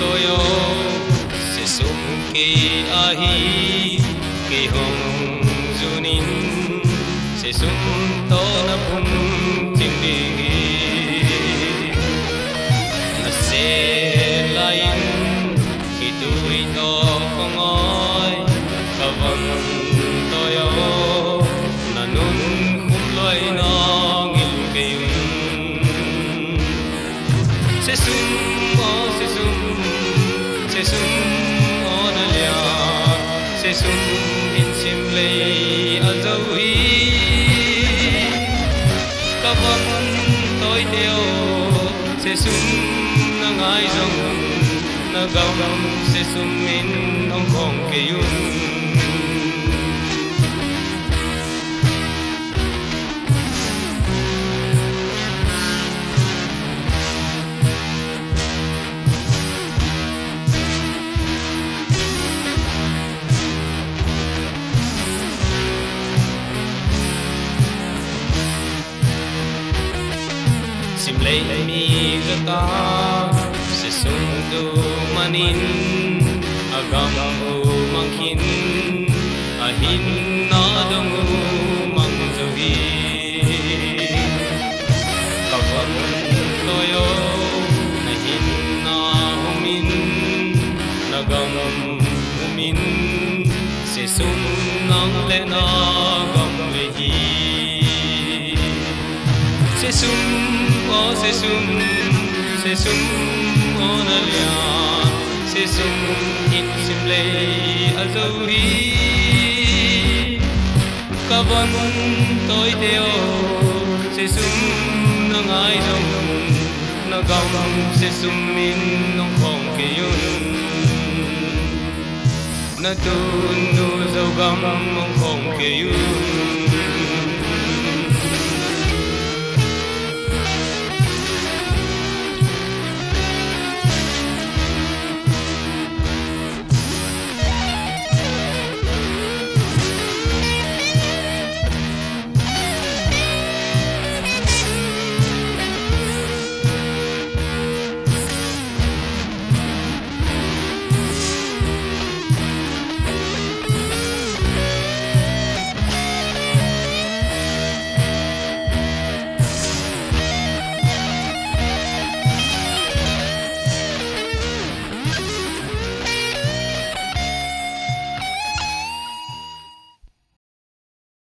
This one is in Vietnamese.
toyo se sumke ahi ke hong junin se sum to na phum se sum o na lia se sum in sim le al dau hi ka vam sum sum sim lấy mi ga ta se sung du manin agam u mangkin a hin na dong u mang zo gi ka van to yo na hin na humin na gam humin se sung nang le na gam le hi se sum sesum sesum sum sesum sum in sim le a hi toi teo sesum nangai sum dong nagam sesum sum min nong khong ke yun na tu nu zo gam mong khong ke yun